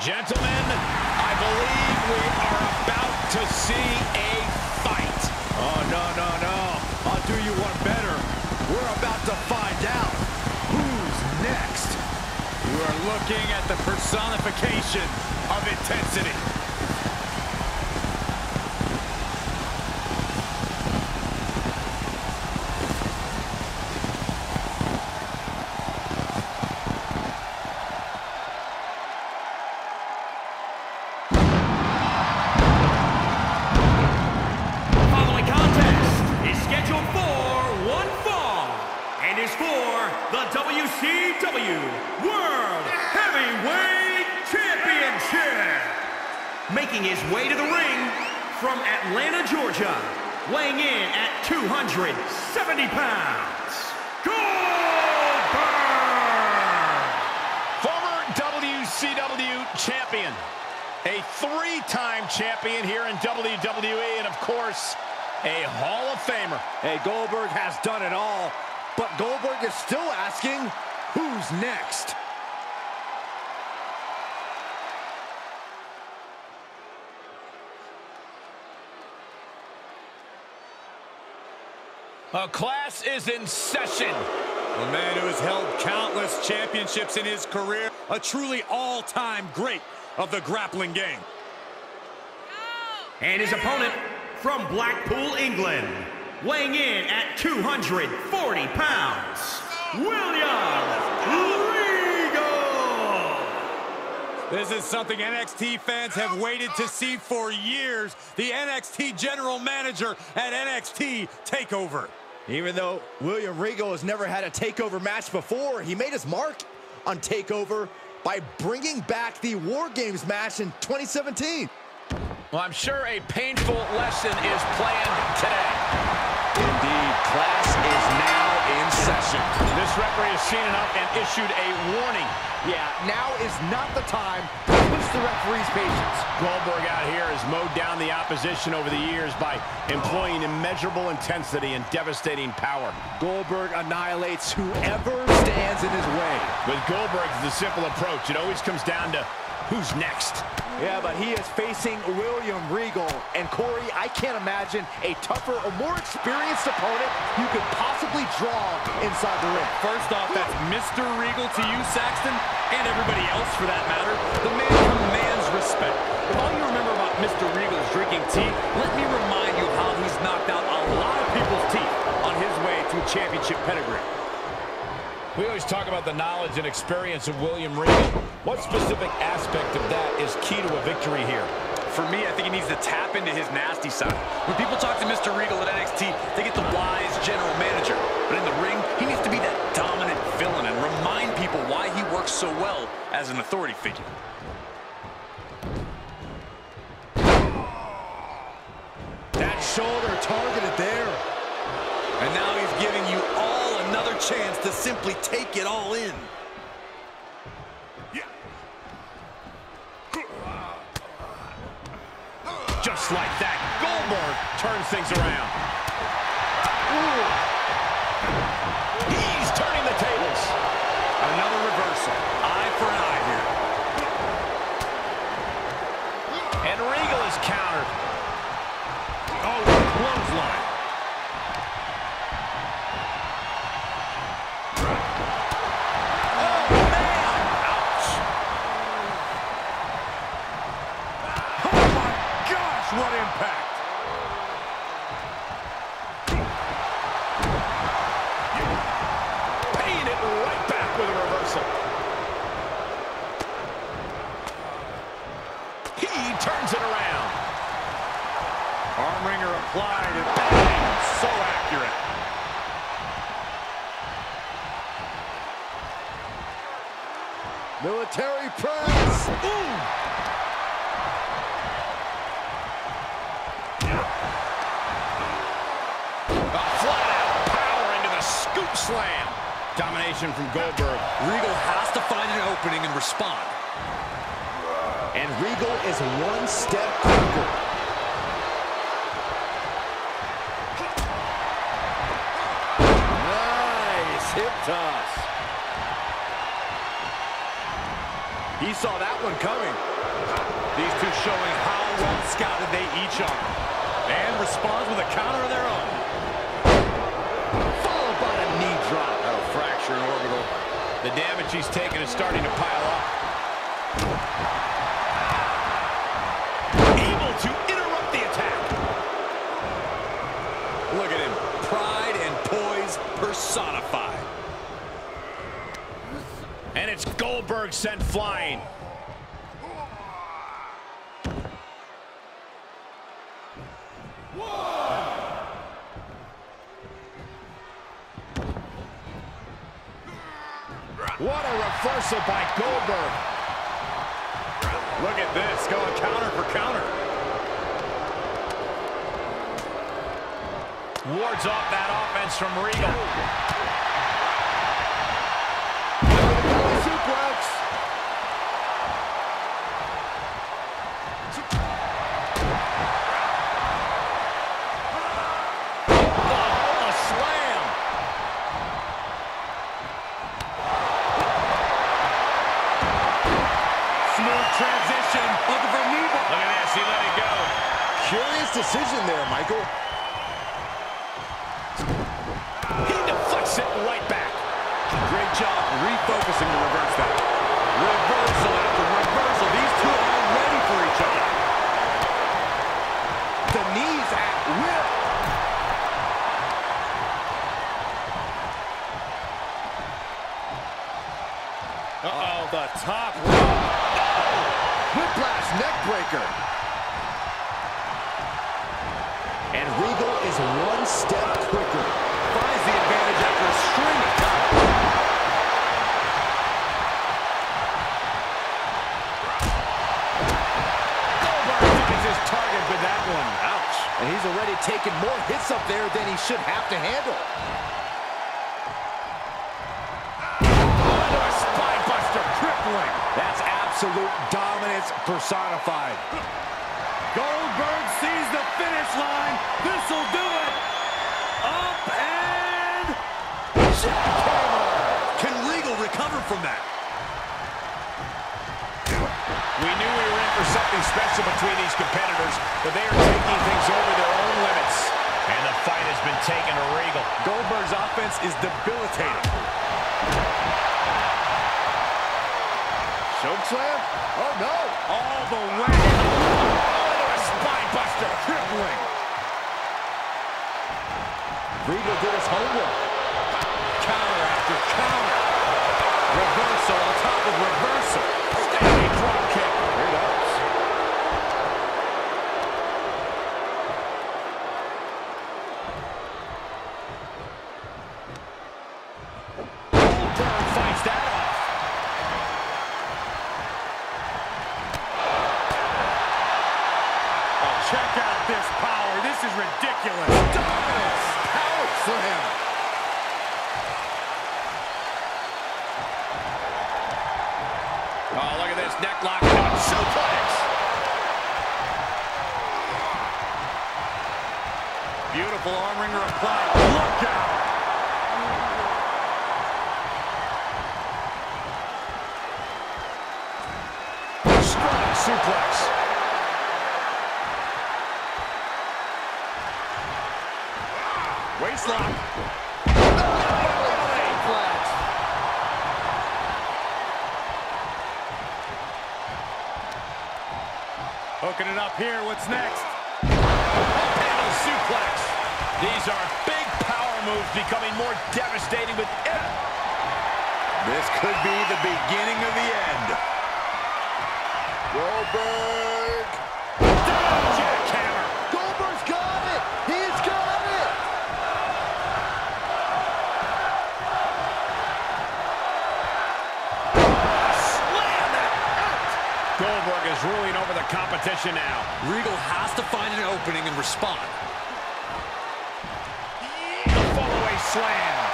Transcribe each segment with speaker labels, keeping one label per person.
Speaker 1: Gentlemen, I believe we are about to see a fight.
Speaker 2: Oh, no, no, no. I'll do you one better. We're about to find out who's next. You are looking at the personification of intensity.
Speaker 1: Champion here in WWE, and of course, a Hall of Famer.
Speaker 2: Hey, Goldberg has done it all, but Goldberg is still asking, who's next?
Speaker 1: A class is in session.
Speaker 2: A man who has held countless championships in his career. A truly all-time great of the grappling game.
Speaker 3: And his opponent from Blackpool, England, weighing in at 240 pounds, William Regal!
Speaker 2: This is something NXT fans have waited to see for years. The NXT General Manager at NXT TakeOver.
Speaker 4: Even though William Regal has never had a TakeOver match before, he made his mark on TakeOver by bringing back the War Games match in 2017.
Speaker 1: Well, I'm sure a painful lesson is planned today.
Speaker 4: Indeed, class is now in session.
Speaker 1: This referee has seen enough and issued a warning.
Speaker 4: Yeah, now is not the time to push the referee's patience.
Speaker 1: Goldberg out here has mowed down the opposition over the years by employing immeasurable intensity and devastating power.
Speaker 4: Goldberg annihilates whoever stands in his way.
Speaker 1: With Goldberg, it's a simple approach. It always comes down to who's next.
Speaker 4: Yeah, but he is facing William Regal. And Corey, I can't imagine a tougher or more experienced opponent you could possibly draw inside the ring.
Speaker 2: First off, that's Mr. Regal to you, Saxton, and everybody else for that matter. The man commands respect. If all you remember about Mr. Regal's drinking tea, let me remind you of how he's knocked out a lot of people's teeth on his way to a championship pedigree.
Speaker 1: We always talk about the knowledge and experience of William Regal. What specific aspect of that is key to a victory here?
Speaker 2: For me, I think he needs to tap into his nasty side. When people talk to Mr. Regal at NXT, they get the wise general manager. But in the ring, he needs to be that dominant villain and remind people why he works so well as an authority figure.
Speaker 4: That shoulder targeted there.
Speaker 2: And now he's giving you all another chance to simply take it all in.
Speaker 1: Just like that, Goldberg turns things around. He's turning the tables.
Speaker 2: Another reversal. Eye for an eye here.
Speaker 1: And Regal is countered.
Speaker 2: Oh, clothesline. And Regal
Speaker 4: is one step quicker.
Speaker 2: Nice hip toss. He saw that one coming. These two showing how well scouted they each are. And responds with a counter of their own. Followed by a knee drop.
Speaker 1: That'll fracture an orbital. The damage he's taken is starting to pile up. Able to interrupt the attack.
Speaker 2: Look at him. Pride and poise personified.
Speaker 1: And it's Goldberg sent flying. What a reversal by Goldberg.
Speaker 2: Look at this, going counter for counter.
Speaker 1: Wards off that offense from Regal.
Speaker 2: Uh-oh. The top
Speaker 4: Whiplash neck breaker. And Regal is one step quicker.
Speaker 2: finds the advantage after a string of counters.
Speaker 1: Goldberg is his target with that one. Ouch.
Speaker 4: And he's already taken more hits up there than he should have to handle.
Speaker 1: Buster, crippling.
Speaker 4: That's absolute dominance personified.
Speaker 2: Goldberg sees the finish line. This'll do it. Up and. Can Regal recover from that?
Speaker 1: We knew we were in for something special between these competitors, but they are taking things over their own limits. And the fight has been taken to Regal.
Speaker 2: Goldberg's offense is debilitating.
Speaker 4: Choke slam? Oh no!
Speaker 2: All the way.
Speaker 1: Oh, into a spine buster, crippling.
Speaker 4: Regal did his homework.
Speaker 2: Counter after counter. Reversal on top of reversal. Beautiful arm wringer applied. Look out.
Speaker 1: Suplex.
Speaker 2: Hooking it up here. What's next?
Speaker 1: These are big power moves becoming more devastating with every...
Speaker 2: This could be the beginning of the end.
Speaker 4: Goldberg!
Speaker 1: Down, jackhammer!
Speaker 4: Goldberg's got it! He's got it! Slam that out!
Speaker 1: Goldberg is ruling over the competition now.
Speaker 2: Regal has to find an opening and respond.
Speaker 1: Slam.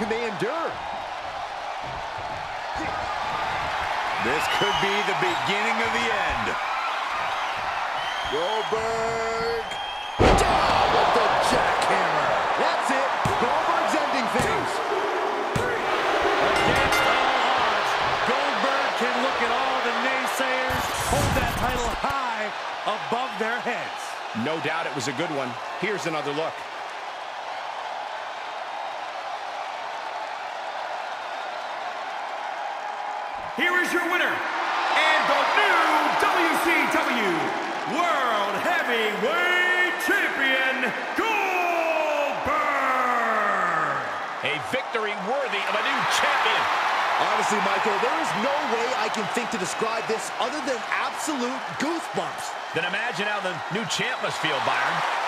Speaker 4: Can they endure?
Speaker 1: This could be the beginning of the end.
Speaker 4: Goldberg. Down with the jackhammer. That's it. Goldberg's ending things.
Speaker 3: against all odds, Goldberg can look at all the naysayers, hold that title high above their heads.
Speaker 1: No doubt it was a good one. Here's another look.
Speaker 3: Is your winner, and the new WCW World Heavyweight Champion, Goldberg!
Speaker 1: A victory worthy of a new champion.
Speaker 4: Honestly, Michael, there is no way I can think to describe this other than absolute goosebumps.
Speaker 1: Then imagine how the new champ must feel, Byron.